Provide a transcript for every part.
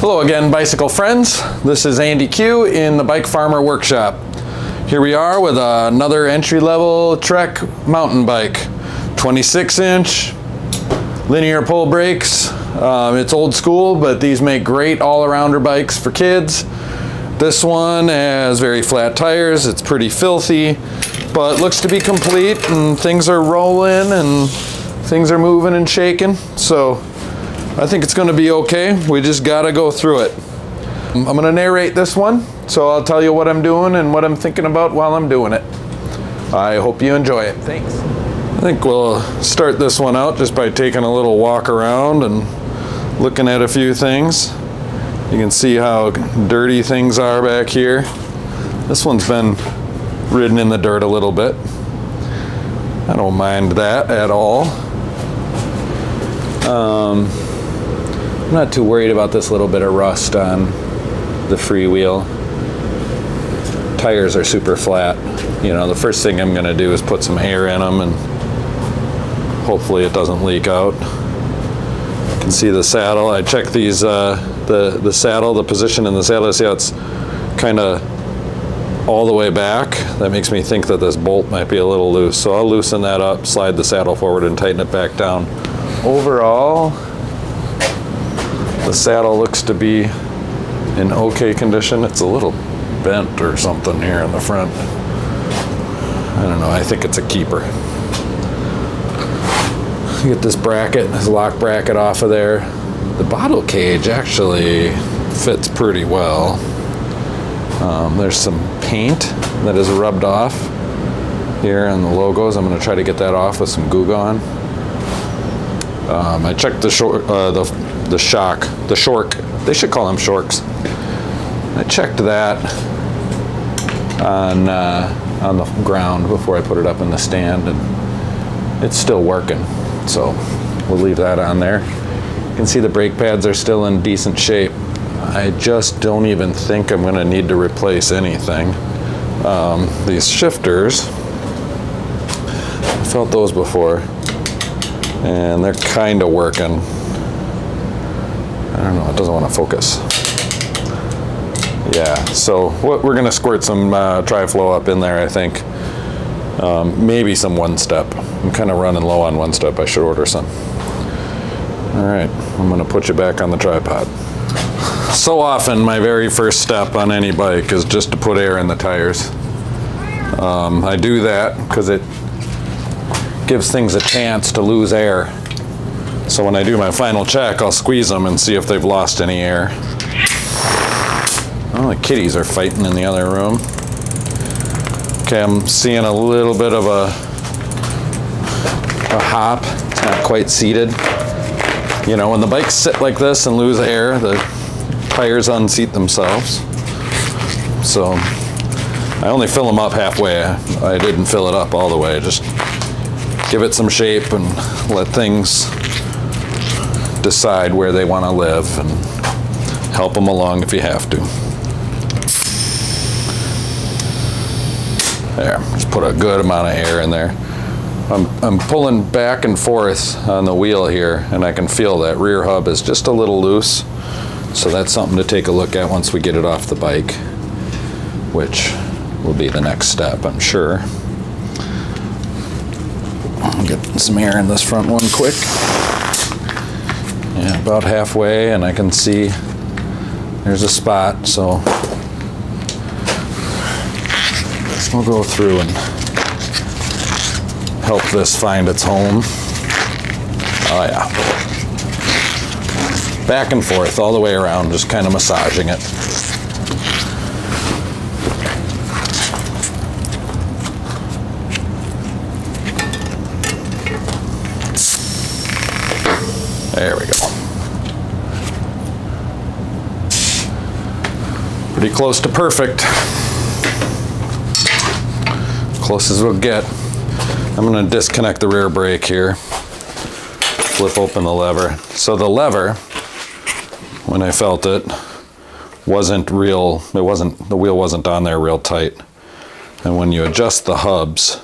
Hello again, bicycle friends. This is Andy Q in the Bike Farmer Workshop. Here we are with another entry-level Trek mountain bike. 26 inch linear pull brakes. Um, it's old school, but these make great all-arounder bikes for kids. This one has very flat tires. It's pretty filthy, but looks to be complete and things are rolling and things are moving and shaking. So I think it's gonna be okay. We just gotta go through it. I'm gonna narrate this one, so I'll tell you what I'm doing and what I'm thinking about while I'm doing it. I hope you enjoy it. Thanks. I think we'll start this one out just by taking a little walk around and looking at a few things. You can see how dirty things are back here. This one's been ridden in the dirt a little bit. I don't mind that at all. Um, I'm not too worried about this little bit of rust on the freewheel. Tires are super flat. You know, the first thing I'm gonna do is put some air in them and hopefully it doesn't leak out. You can see the saddle. I checked these, uh, the, the saddle, the position in the saddle. See how it's kind of all the way back. That makes me think that this bolt might be a little loose. So I'll loosen that up, slide the saddle forward and tighten it back down. Overall, the saddle looks to be in okay condition. It's a little bent or something here in the front. I don't know, I think it's a keeper. Get this bracket, this lock bracket off of there. The bottle cage actually fits pretty well. Um, there's some paint that is rubbed off here on the logos. I'm going to try to get that off with some Goo Gone. Um, I checked the, short, uh, the the shock, the shork. They should call them shorks. I checked that on uh, on the ground before I put it up in the stand, and it's still working. So we'll leave that on there. You can see the brake pads are still in decent shape. I just don't even think I'm going to need to replace anything. Um, these shifters, I felt those before, and they're kind of working. I don't know, it doesn't want to focus. Yeah, so we're gonna squirt some uh, TriFlow up in there, I think. Um, maybe some one step. I'm kind of running low on one step. I should order some. All right, I'm gonna put you back on the tripod. So often, my very first step on any bike is just to put air in the tires. Um, I do that because it gives things a chance to lose air. So when I do my final check, I'll squeeze them and see if they've lost any air. Oh, the kitties are fighting in the other room. Okay, I'm seeing a little bit of a, a hop. It's not quite seated. You know, when the bikes sit like this and lose air, the tires unseat themselves. So I only fill them up halfway. I didn't fill it up all the way. Just give it some shape and let things decide where they want to live and help them along if you have to. There, just put a good amount of air in there. I'm, I'm pulling back and forth on the wheel here and I can feel that rear hub is just a little loose. So that's something to take a look at once we get it off the bike, which will be the next step, I'm sure. Get some air in this front one quick. Yeah, about halfway, and I can see there's a spot, so we'll go through and help this find its home. Oh yeah. Back and forth, all the way around, just kind of massaging it. Pretty close to perfect. Close as we'll get. I'm going to disconnect the rear brake here. Flip open the lever. So the lever, when I felt it, wasn't real, it wasn't, the wheel wasn't on there real tight. And when you adjust the hubs,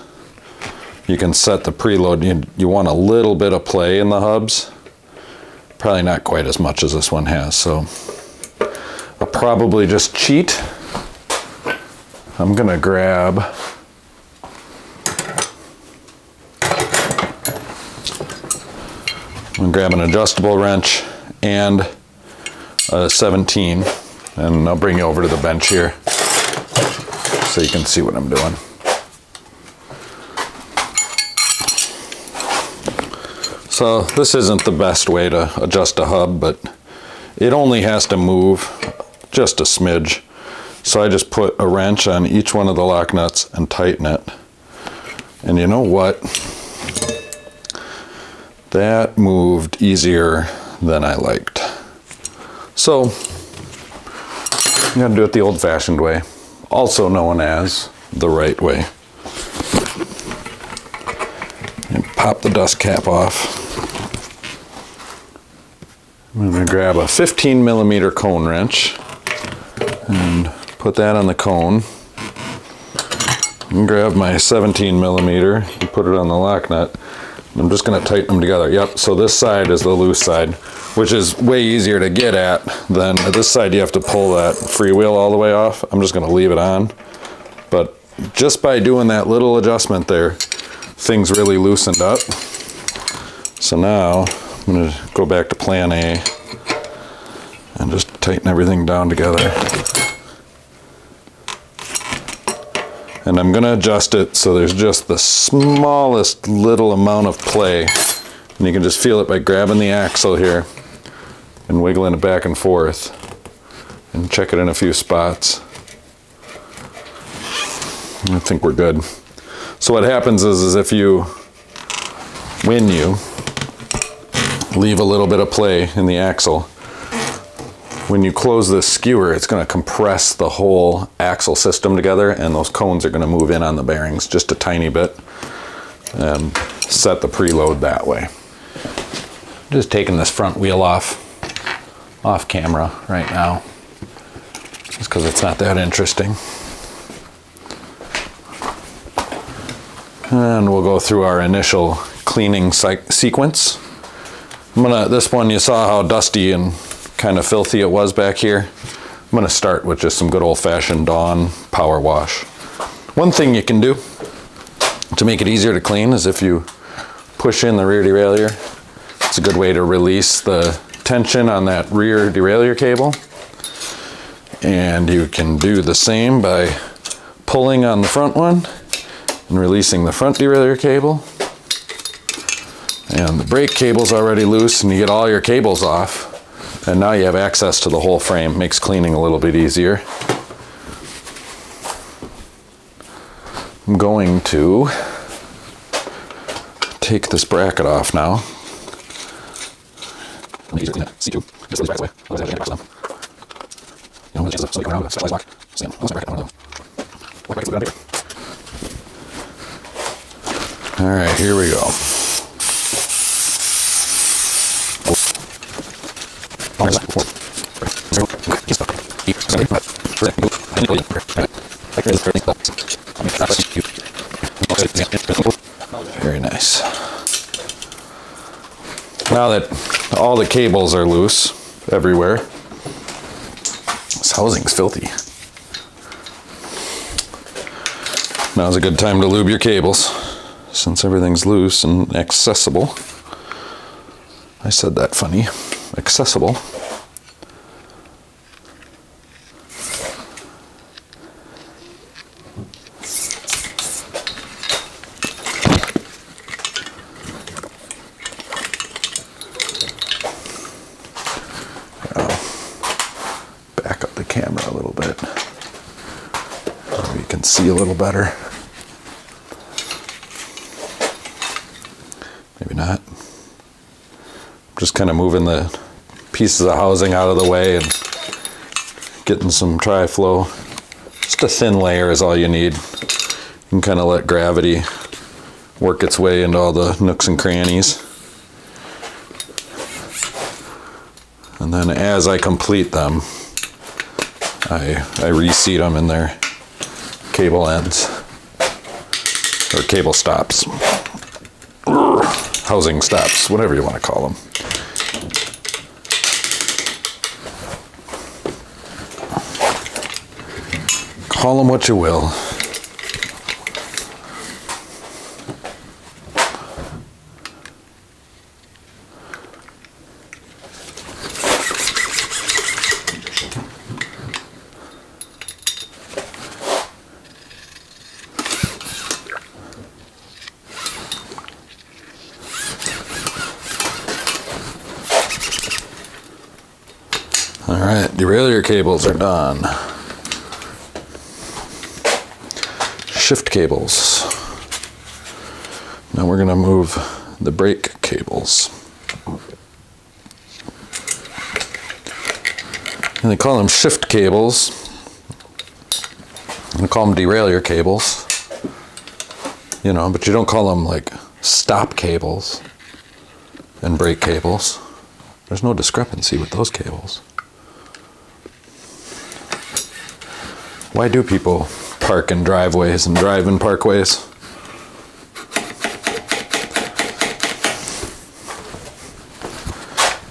you can set the preload. You, you want a little bit of play in the hubs probably not quite as much as this one has. So I'll probably just cheat. I'm gonna grab I'm gonna grab an adjustable wrench and a 17 and I'll bring you over to the bench here so you can see what I'm doing. So this isn't the best way to adjust a hub, but it only has to move just a smidge. So I just put a wrench on each one of the lock nuts and tighten it. And you know what? That moved easier than I liked. So you gotta do it the old fashioned way, also known as the right way. And pop the dust cap off. I'm to grab a 15 millimeter cone wrench and put that on the cone. And grab my 17 millimeter and put it on the lock nut. I'm just going to tighten them together. Yep, so this side is the loose side, which is way easier to get at than this side you have to pull that freewheel all the way off. I'm just going to leave it on. But just by doing that little adjustment there, things really loosened up. So now I'm going to go back to plan A and just tighten everything down together. And I'm to adjust it so there's just the smallest little amount of play. And you can just feel it by grabbing the axle here and wiggling it back and forth and check it in a few spots. I think we're good. So what happens is, is if you, when you leave a little bit of play in the axle. When you close this skewer, it's going to compress the whole axle system together and those cones are going to move in on the bearings just a tiny bit and set the preload that way. Just taking this front wheel off, off camera right now, just because it's not that interesting. And we'll go through our initial cleaning sequence. I'm gonna, this one you saw how dusty and kind of filthy it was back here. I'm gonna start with just some good old fashioned Dawn power wash. One thing you can do to make it easier to clean is if you push in the rear derailleur, it's a good way to release the tension on that rear derailleur cable. And you can do the same by pulling on the front one and releasing the front derailleur cable and the brake cable's already loose and you get all your cables off. And now you have access to the whole frame. Makes cleaning a little bit easier. I'm going to take this bracket off now. All right, here we go. Very nice. Now that all the cables are loose everywhere, this housing's filthy. Now's a good time to lube your cables since everything's loose and accessible. I said that funny. Accessible. Back up the camera a little bit. You can see a little better. Maybe not. Just kind of moving the pieces of housing out of the way and getting some tri-flow. Just a thin layer is all you need. You can kind of let gravity work its way into all the nooks and crannies. And then as I complete them, I, I reseat them in there cable ends or cable stops, housing stops, whatever you want to call them. Call them what you will. All right, derailleur cables are done. Shift cables. Now we're going to move the brake cables. And they call them shift cables. I call them derailleur cables. You know, but you don't call them like stop cables and brake cables. There's no discrepancy with those cables. Why do people park in driveways and drive in parkways?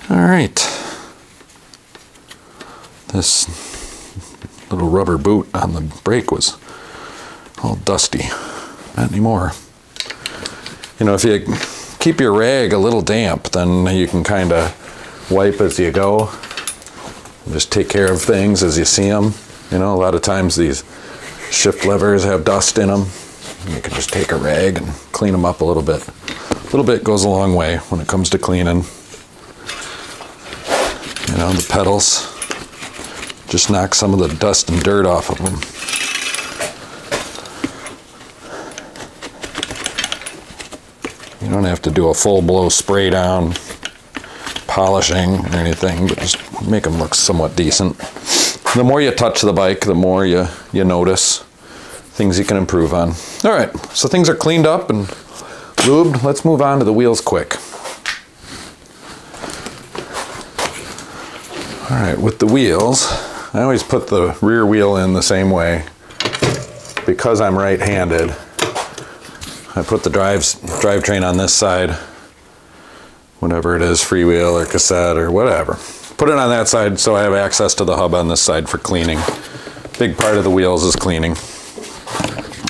All right. This little rubber boot on the brake was all dusty. Not anymore. You know, if you keep your rag a little damp, then you can kind of wipe as you go. Just take care of things as you see them. You know, a lot of times these shift levers have dust in them. You can just take a rag and clean them up a little bit. A little bit goes a long way when it comes to cleaning. You know, the pedals, just knock some of the dust and dirt off of them. You don't have to do a full blow spray down, polishing or anything, but just make them look somewhat decent. The more you touch the bike, the more you, you notice things you can improve on. All right, so things are cleaned up and lubed. Let's move on to the wheels quick. All right, with the wheels, I always put the rear wheel in the same way. Because I'm right-handed, I put the drives, drivetrain on this side, whatever it is, freewheel or cassette or whatever. Put it on that side so I have access to the hub on this side for cleaning. Big part of the wheels is cleaning.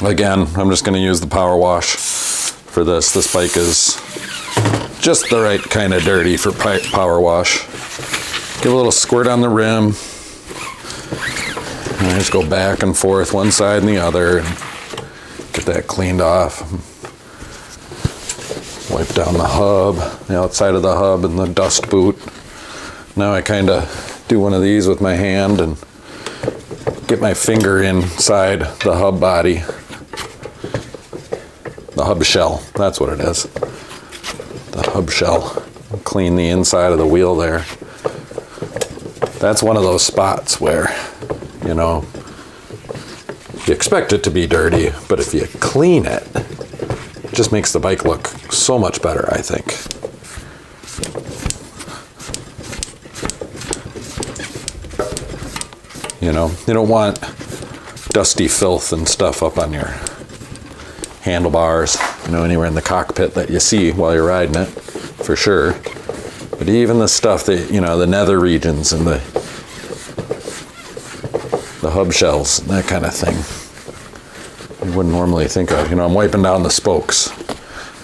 Again, I'm just going to use the power wash for this. This bike is just the right kind of dirty for power wash. Give a little squirt on the rim. And I just go back and forth one side and the other. Get that cleaned off. Wipe down the hub, the outside of the hub and the dust boot. Now I kind of do one of these with my hand and get my finger inside the hub body. The hub shell, that's what it is. The hub shell. Clean the inside of the wheel there. That's one of those spots where, you know, you expect it to be dirty, but if you clean it, it just makes the bike look so much better, I think. You know, you don't want dusty filth and stuff up on your handlebars, you know, anywhere in the cockpit that you see while you're riding it, for sure. But even the stuff that, you know, the nether regions and the the hub shells, and that kind of thing. You wouldn't normally think of. You know, I'm wiping down the spokes.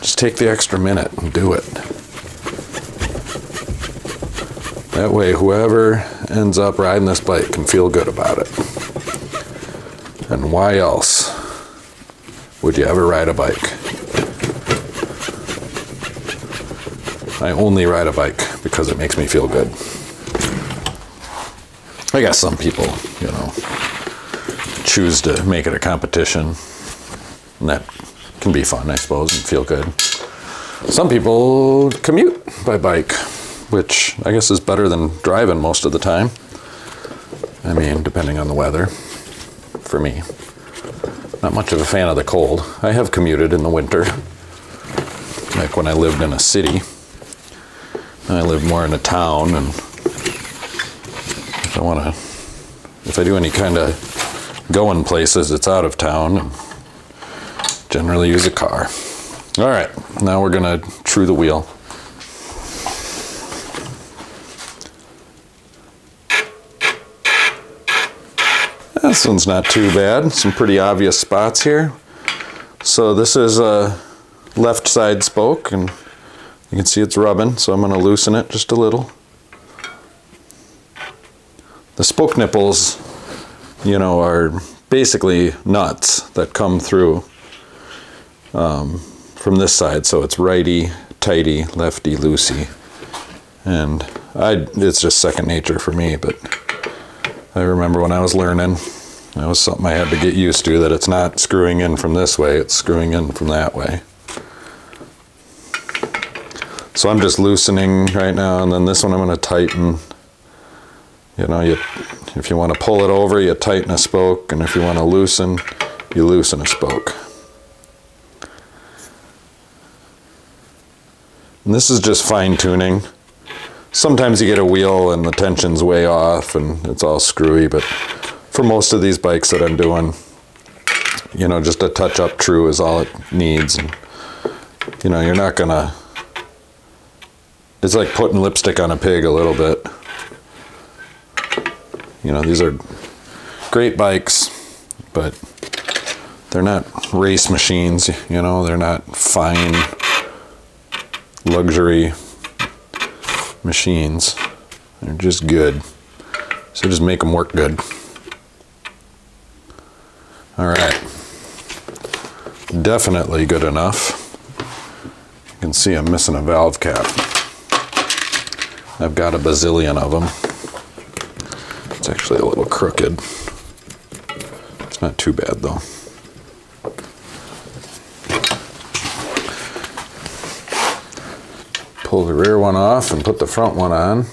Just take the extra minute and do it. That way, whoever ends up riding this bike can feel good about it. And why else would you ever ride a bike? I only ride a bike because it makes me feel good. I guess some people, you know, choose to make it a competition. And that can be fun, I suppose, and feel good. Some people commute by bike which I guess is better than driving most of the time. I mean, depending on the weather, for me. Not much of a fan of the cold. I have commuted in the winter, like when I lived in a city. I live more in a town, and if I want to, if I do any kind of going places, it's out of town, and generally use a car. All right, now we're gonna true the wheel. This one's not too bad. Some pretty obvious spots here. So this is a left side spoke and you can see it's rubbing, so I'm going to loosen it just a little. The spoke nipples, you know, are basically nuts that come through um, from this side. So it's righty, tighty, lefty, loosey. And I, it's just second nature for me, but I remember when I was learning, that was something I had to get used to, that it's not screwing in from this way, it's screwing in from that way. So I'm just loosening right now, and then this one I'm going to tighten. You know, you, if you want to pull it over, you tighten a spoke, and if you want to loosen, you loosen a spoke. And this is just fine tuning. Sometimes you get a wheel and the tension's way off and it's all screwy, but for most of these bikes that I'm doing, you know, just a touch up true is all it needs. And, you know, you're not gonna, it's like putting lipstick on a pig a little bit. You know, these are great bikes, but they're not race machines, you know, they're not fine luxury machines. They're just good. So just make them work good. All right. Definitely good enough. You can see I'm missing a valve cap. I've got a bazillion of them. It's actually a little crooked. It's not too bad though. pull the rear one off and put the front one on.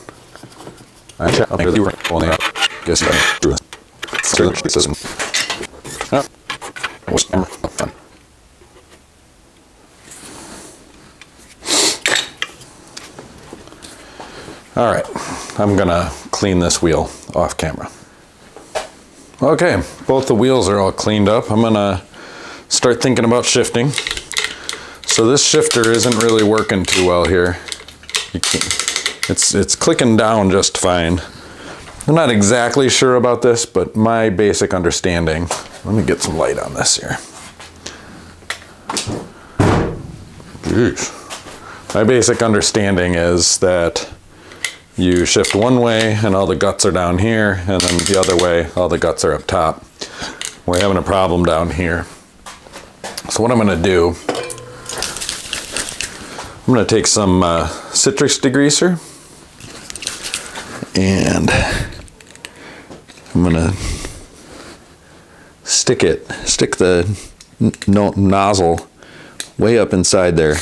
I check the only guess I system. All right, I'm gonna clean this wheel off camera. Okay, both the wheels are all cleaned up. I'm gonna start thinking about shifting. So this shifter isn't really working too well here. It's, it's clicking down just fine. I'm not exactly sure about this, but my basic understanding, let me get some light on this here. Jeez. My basic understanding is that you shift one way and all the guts are down here, and then the other way, all the guts are up top. We're having a problem down here. So what I'm gonna do I'm going to take some uh, citrus degreaser and I'm going to stick it, stick the no nozzle way up inside there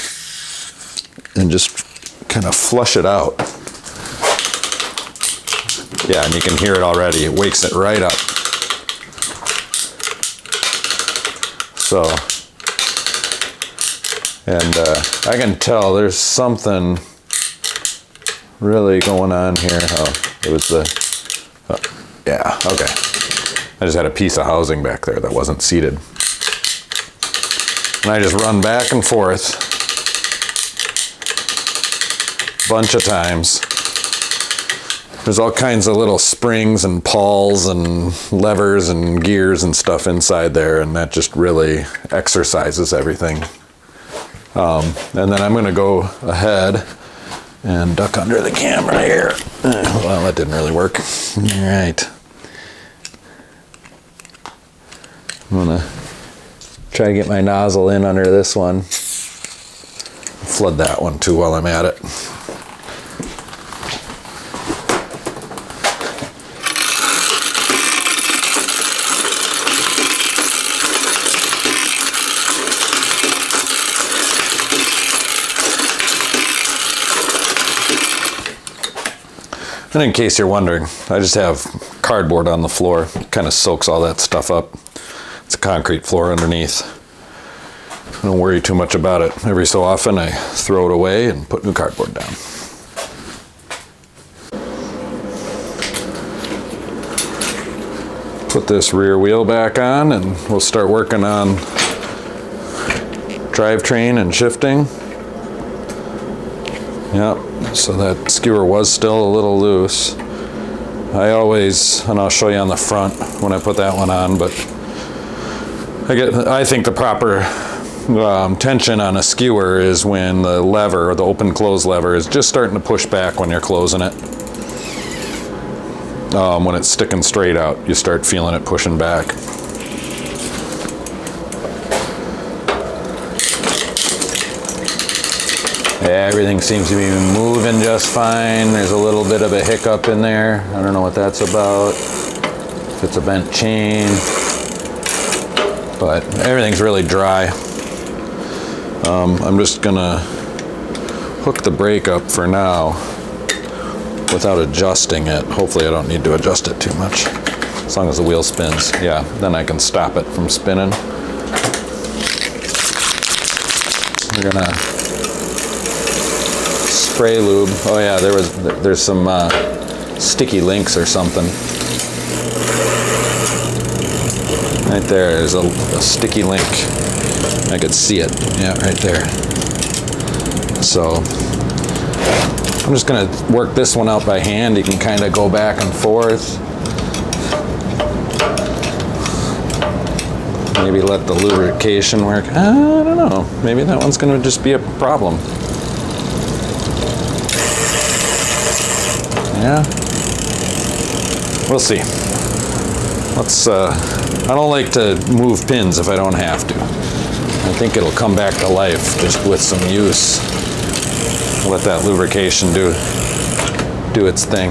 and just kind of flush it out. Yeah, and you can hear it already. It wakes it right up. So and uh, I can tell there's something really going on here. Oh, it was the, oh, yeah, okay. I just had a piece of housing back there that wasn't seated. And I just run back and forth a bunch of times. There's all kinds of little springs and pawls and levers and gears and stuff inside there, and that just really exercises everything. Um, and then I'm going to go ahead and duck under the camera here. Well, that didn't really work. All right. I'm to try to get my nozzle in under this one. Flood that one too while I'm at it. And in case you're wondering, I just have cardboard on the floor. Kind of soaks all that stuff up. It's a concrete floor underneath. I don't worry too much about it. Every so often I throw it away and put new cardboard down. Put this rear wheel back on and we'll start working on drivetrain and shifting. Yep, so that skewer was still a little loose. I always, and I'll show you on the front when I put that one on, but I get, I think the proper um, tension on a skewer is when the lever, the open close lever, is just starting to push back when you're closing it. Um, when it's sticking straight out, you start feeling it pushing back. Everything seems to be moving just fine. There's a little bit of a hiccup in there. I don't know what that's about. If it's a bent chain. But everything's really dry. Um, I'm just gonna hook the brake up for now without adjusting it. Hopefully I don't need to adjust it too much. As long as the wheel spins. Yeah, then I can stop it from spinning. We're gonna spray lube. Oh yeah, there was there's some uh, sticky links or something. Right there is a, a sticky link. I could see it. Yeah, right there. So I'm just gonna work this one out by hand. You can kind of go back and forth. Maybe let the lubrication work. I don't know. Maybe that one's gonna just be a problem. Yeah. We'll see. Let's, uh, I don't like to move pins if I don't have to. I think it'll come back to life just with some use. Let that lubrication do, do its thing.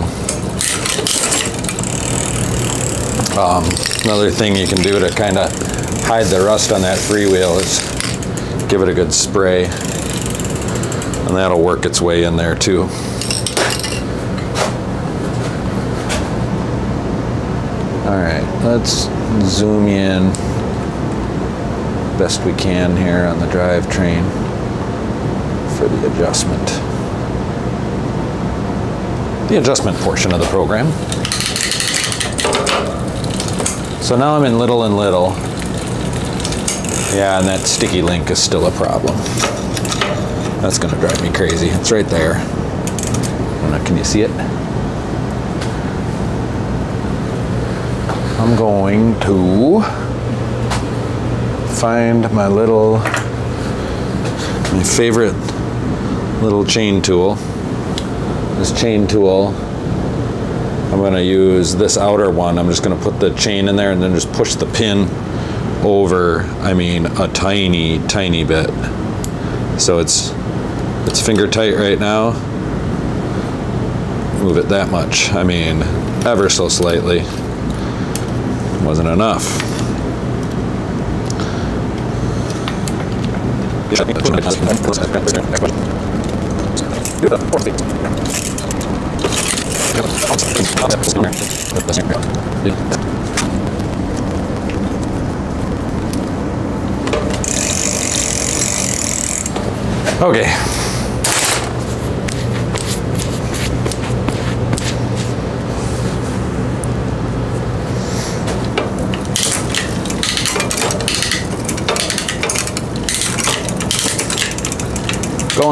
Um, another thing you can do to kind of hide the rust on that freewheel is give it a good spray. And that'll work its way in there too. All right, let's zoom in best we can here on the drivetrain for the adjustment. The adjustment portion of the program. So now I'm in little and little. Yeah, and that sticky link is still a problem. That's gonna drive me crazy. It's right there. Can you see it? I'm going to find my little, my favorite little chain tool. This chain tool, I'm going to use this outer one. I'm just going to put the chain in there and then just push the pin over, I mean, a tiny, tiny bit. So it's, it's finger tight right now. Move it that much. I mean, ever so slightly wasn't enough. Okay.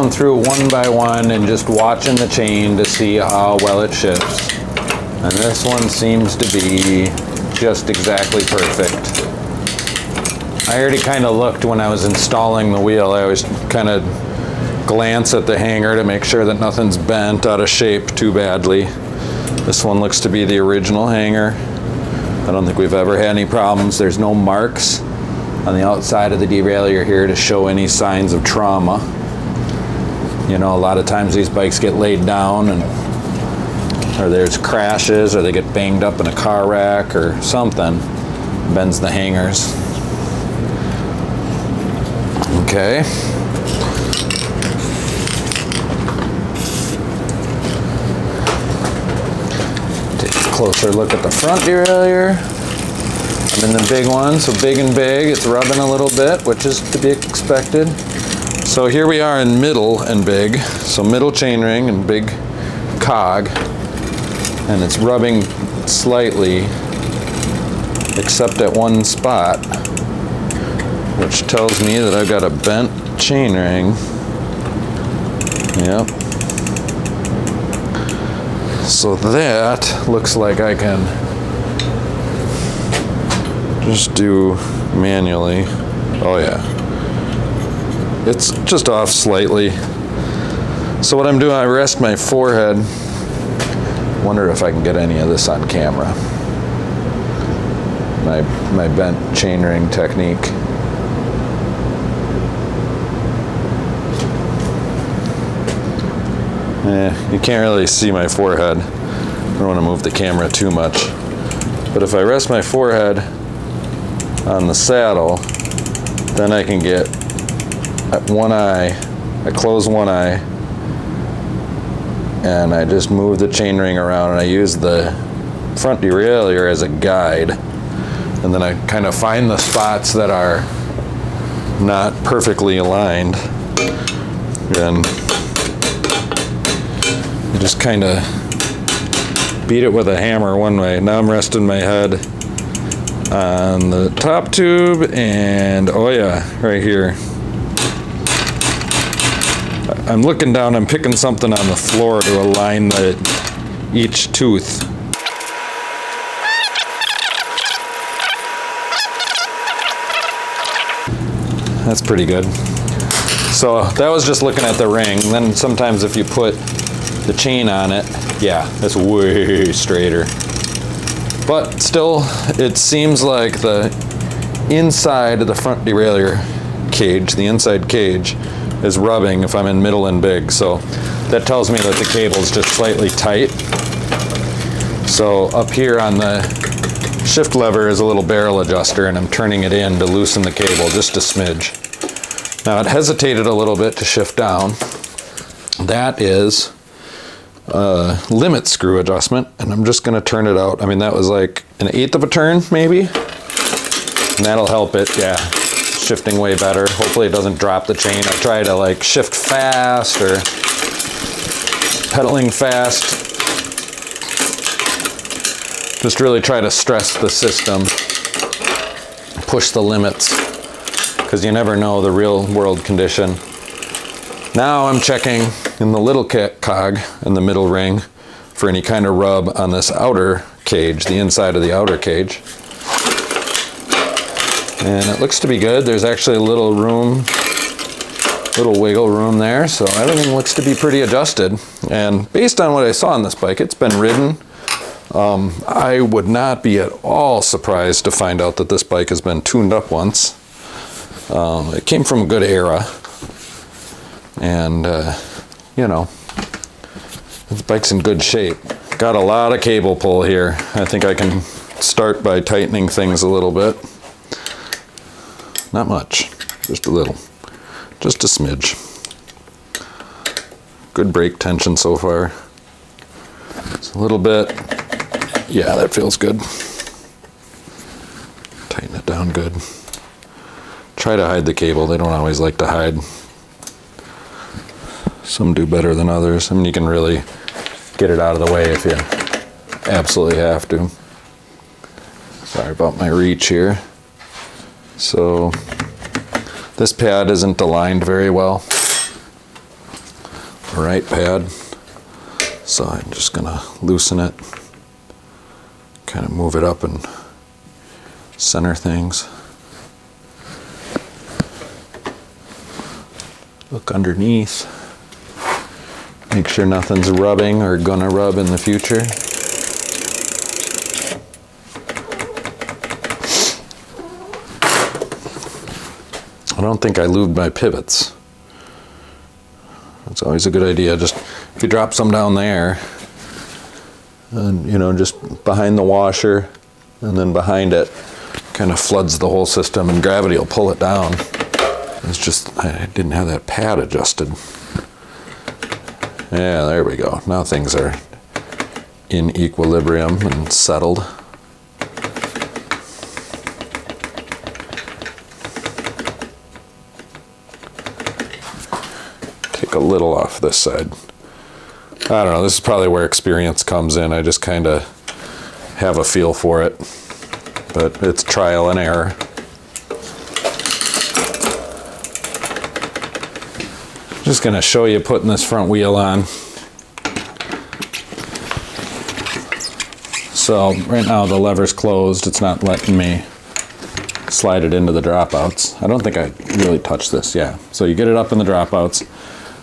Going through one by one and just watching the chain to see how well it shifts. And this one seems to be just exactly perfect. I already kind of looked when I was installing the wheel. I always kind of glance at the hanger to make sure that nothing's bent out of shape too badly. This one looks to be the original hanger. I don't think we've ever had any problems. There's no marks on the outside of the derailleur here to show any signs of trauma. You know, a lot of times these bikes get laid down and or there's crashes or they get banged up in a car wreck or something. Bends the hangers. Okay. Take a closer look at the front derailleur. I'm in the big one, so big and big. It's rubbing a little bit, which is to be expected. So here we are in middle and big. So middle chainring and big cog. And it's rubbing slightly, except at one spot, which tells me that I've got a bent chainring. Yep. So that looks like I can just do manually. Oh yeah. It's just off slightly. So what I'm doing, I rest my forehead. Wonder if I can get any of this on camera. My, my bent chainring technique. Eh, you can't really see my forehead. I don't want to move the camera too much. But if I rest my forehead on the saddle, then I can get one eye, I close one eye, and I just move the chainring around and I use the front derailleur as a guide. And then I kind of find the spots that are not perfectly aligned. And I just kind of beat it with a hammer one way. Now I'm resting my head on the top tube and oh yeah, right here. I'm looking down, I'm picking something on the floor to align the each tooth. That's pretty good. So that was just looking at the ring. Then sometimes if you put the chain on it, yeah, it's way straighter. But still, it seems like the inside of the front derailleur cage, the inside cage, is rubbing if I'm in middle and big. So that tells me that the cable is just slightly tight. So up here on the shift lever is a little barrel adjuster and I'm turning it in to loosen the cable just a smidge. Now it hesitated a little bit to shift down. That is a limit screw adjustment and I'm just gonna turn it out. I mean that was like an eighth of a turn maybe. And that'll help it, yeah shifting way better. Hopefully it doesn't drop the chain. I try to like shift fast or pedaling fast. Just really try to stress the system, push the limits, because you never know the real world condition. Now I'm checking in the little cog in the middle ring for any kind of rub on this outer cage, the inside of the outer cage. And it looks to be good. There's actually a little room, little wiggle room there. So everything looks to be pretty adjusted. And based on what I saw on this bike, it's been ridden. Um, I would not be at all surprised to find out that this bike has been tuned up once. Um, it came from a good era. And, uh, you know, this bike's in good shape. Got a lot of cable pull here. I think I can start by tightening things a little bit. Not much, just a little, just a smidge. Good brake tension so far. It's a little bit, yeah, that feels good. Tighten it down good. Try to hide the cable, they don't always like to hide. Some do better than others. I mean, you can really get it out of the way if you absolutely have to. Sorry about my reach here. So this pad isn't aligned very well. Right pad. So I'm just gonna loosen it, kind of move it up and center things. Look underneath. Make sure nothing's rubbing or gonna rub in the future. I don't think I lubed my pivots. It's always a good idea. Just if you drop some down there, and you know, just behind the washer, and then behind it, kind of floods the whole system, and gravity will pull it down. It's just I didn't have that pad adjusted. Yeah, there we go. Now things are in equilibrium and settled. A little off this side. I don't know, this is probably where experience comes in. I just kind of have a feel for it, but it's trial and error. Just gonna show you putting this front wheel on. So right now the lever's closed. It's not letting me slide it into the dropouts. I don't think I really touched this. Yeah. So you get it up in the dropouts.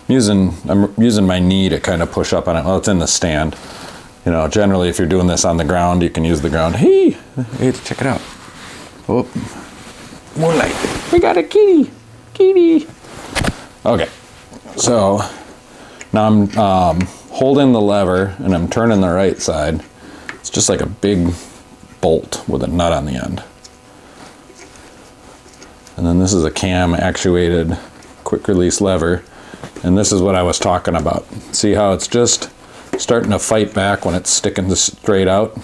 Using I'm using my knee to kind of push up on it. Well, it's in the stand. You know, generally if you're doing this on the ground, you can use the ground. Hey, hey, check it out. Oh, moonlight. We got a kitty. Kitty. Okay. So now I'm um, holding the lever and I'm turning the right side. It's just like a big bolt with a nut on the end. And then this is a cam actuated quick release lever. And this is what I was talking about. See how it's just starting to fight back when it's sticking straight out?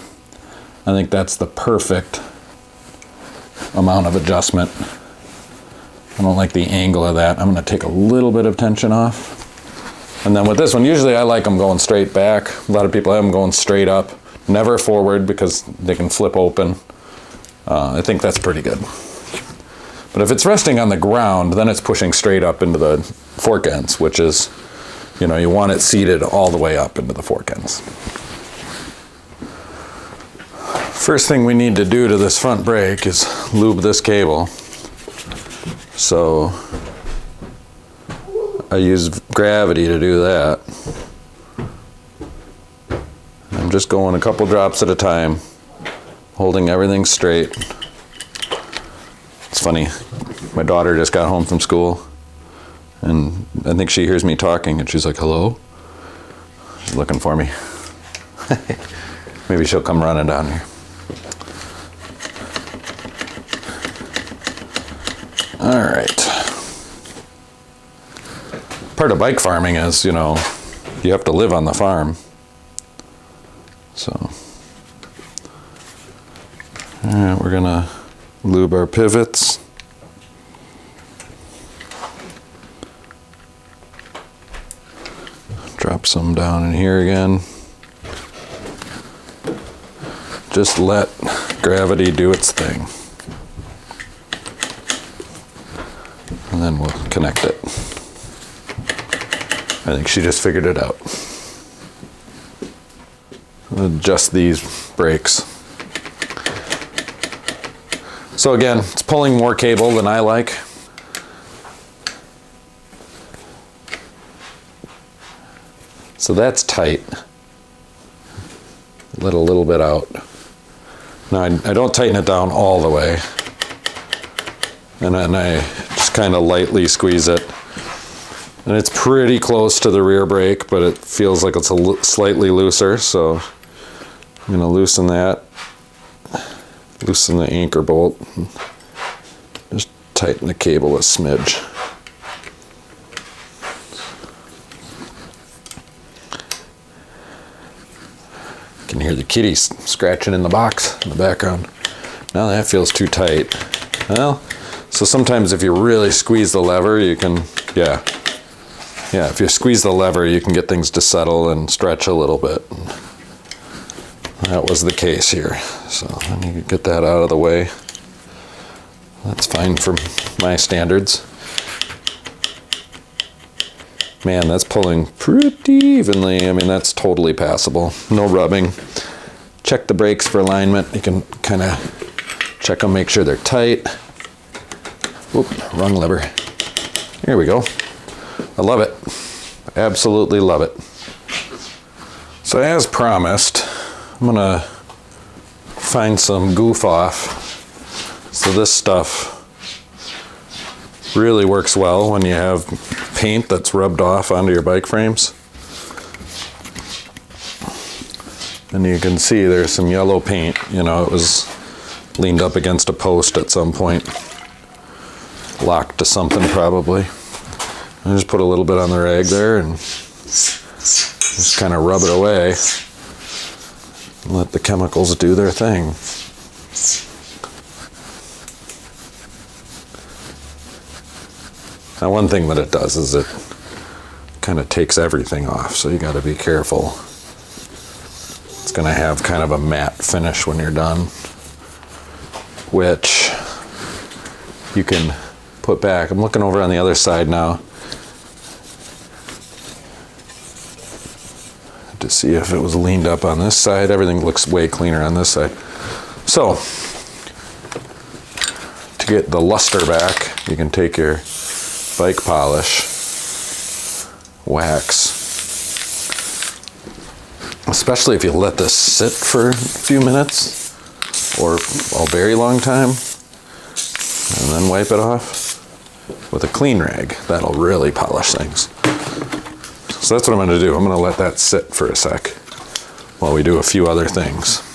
I think that's the perfect amount of adjustment. I don't like the angle of that. I'm going to take a little bit of tension off. And then with this one, usually I like them going straight back. A lot of people have them going straight up, never forward because they can flip open. Uh, I think that's pretty good. But if it's resting on the ground, then it's pushing straight up into the fork ends, which is, you know, you want it seated all the way up into the fork ends. First thing we need to do to this front brake is lube this cable. So I use gravity to do that. I'm just going a couple drops at a time, holding everything straight. It's funny, my daughter just got home from school and I think she hears me talking and she's like, hello? She's looking for me. Maybe she'll come running down here. All right. Part of bike farming is, you know, you have to live on the farm. So, all right, we're gonna lube our pivots. Some down in here again. Just let gravity do its thing. And then we'll connect it. I think she just figured it out. Adjust these brakes. So again, it's pulling more cable than I like. So that's tight. Let a little bit out. Now I, I don't tighten it down all the way. And then I just kind of lightly squeeze it. And it's pretty close to the rear brake, but it feels like it's a slightly looser. So I'm gonna loosen that loosen the anchor bolt, just tighten the cable a smidge. Hear the kitties scratching in the box in the background. Now that feels too tight. Well, so sometimes if you really squeeze the lever, you can, yeah. Yeah, if you squeeze the lever, you can get things to settle and stretch a little bit. That was the case here. So I need to get that out of the way. That's fine for my standards. Man, that's pulling pretty evenly. I mean, that's totally passable. No rubbing. Check the brakes for alignment. You can kind of check them, make sure they're tight. Oop, wrong lever. Here we go. I love it. Absolutely love it. So as promised, I'm gonna find some goof off. So this stuff really works well when you have paint that's rubbed off onto your bike frames. And you can see there's some yellow paint, you know, it was leaned up against a post at some point. Locked to something probably. I just put a little bit on the rag there and just kind of rub it away let the chemicals do their thing. Now one thing that it does is it kind of takes everything off, so you got to be careful. It's going to have kind of a matte finish when you're done, which you can put back. I'm looking over on the other side now. To see if it was leaned up on this side. Everything looks way cleaner on this side. So, to get the luster back, you can take your bike polish, wax, especially if you let this sit for a few minutes or a very long time, and then wipe it off with a clean rag. That'll really polish things. So that's what I'm gonna do. I'm gonna let that sit for a sec while we do a few other things.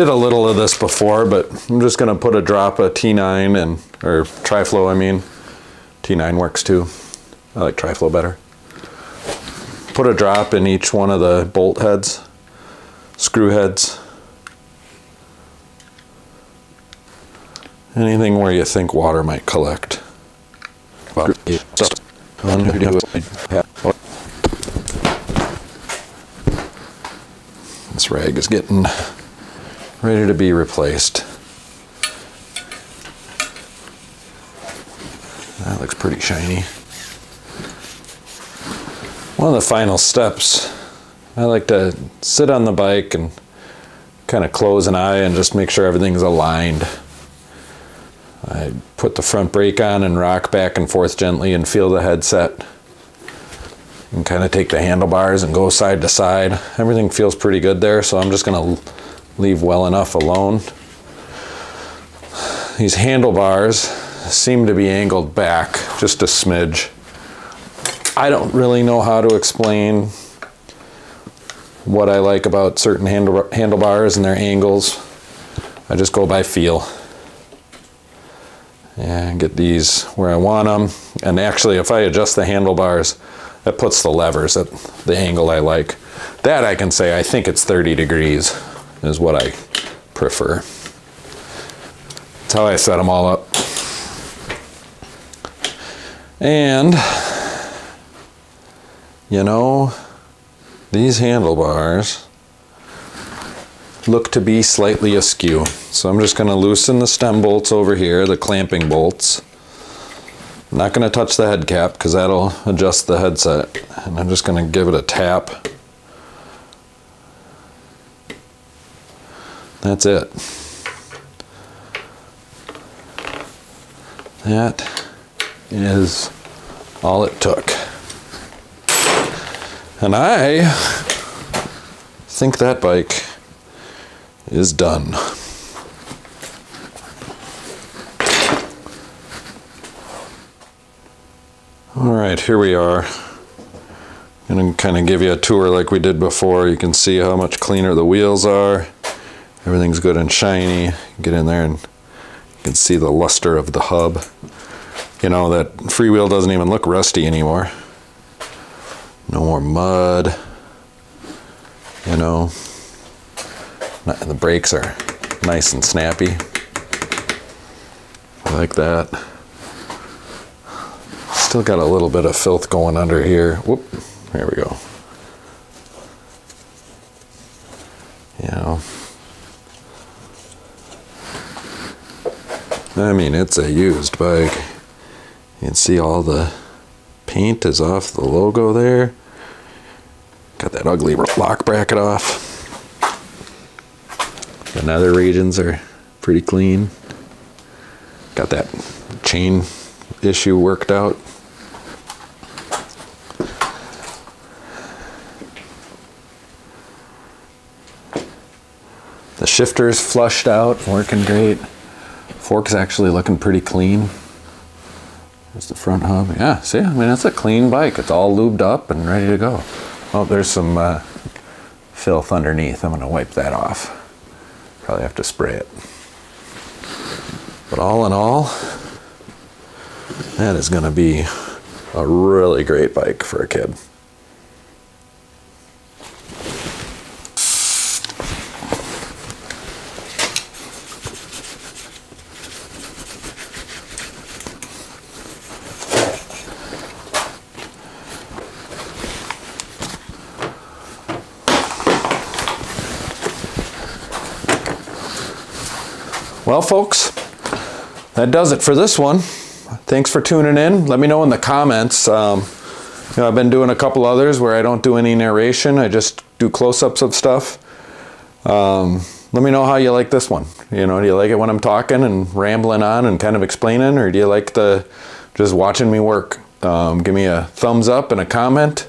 Did a little of this before, but I'm just gonna put a drop of T9 and, or Triflow I mean. T9 works too. I like Triflow better. Put a drop in each one of the bolt heads, screw heads. Anything where you think water might collect. This rag is getting ready to be replaced. That looks pretty shiny. One of the final steps, I like to sit on the bike and kind of close an eye and just make sure everything's aligned. I put the front brake on and rock back and forth gently and feel the headset. And kind of take the handlebars and go side to side. Everything feels pretty good there, so I'm just going to leave well enough alone. These handlebars seem to be angled back just a smidge. I don't really know how to explain what I like about certain handle, handlebars and their angles. I just go by feel and get these where I want them. And actually, if I adjust the handlebars, that puts the levers at the angle I like. That I can say, I think it's 30 degrees is what I prefer. That's how I set them all up. And, you know, these handlebars look to be slightly askew. So I'm just going to loosen the stem bolts over here, the clamping bolts. I'm not going to touch the head cap because that'll adjust the headset. And I'm just going to give it a tap. That's it. That is all it took. And I think that bike is done. All right, here we are. I'm gonna kind of give you a tour like we did before. You can see how much cleaner the wheels are. Everything's good and shiny. Get in there and you can see the luster of the hub. You know, that freewheel doesn't even look rusty anymore. No more mud. You know, the brakes are nice and snappy. Like that. Still got a little bit of filth going under here. Whoop, there we go. You I mean, it's a used bike. You can see all the paint is off the logo there. Got that ugly lock bracket off. The nether regions are pretty clean. Got that chain issue worked out. The shifter's flushed out, working great. Fork's actually looking pretty clean. There's the front hub. Yeah, see, I mean, it's a clean bike. It's all lubed up and ready to go. Oh, there's some uh, filth underneath. I'm gonna wipe that off. Probably have to spray it. But all in all, that is going to be a really great bike for a kid. Folks, that does it for this one. thanks for tuning in. Let me know in the comments. Um, you know, I've been doing a couple others where I don't do any narration. I just do close-ups of stuff. Um, let me know how you like this one. You know, do you like it when I'm talking and rambling on and kind of explaining, or do you like the just watching me work? Um, give me a thumbs up and a comment.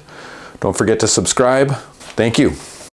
Don't forget to subscribe. Thank you.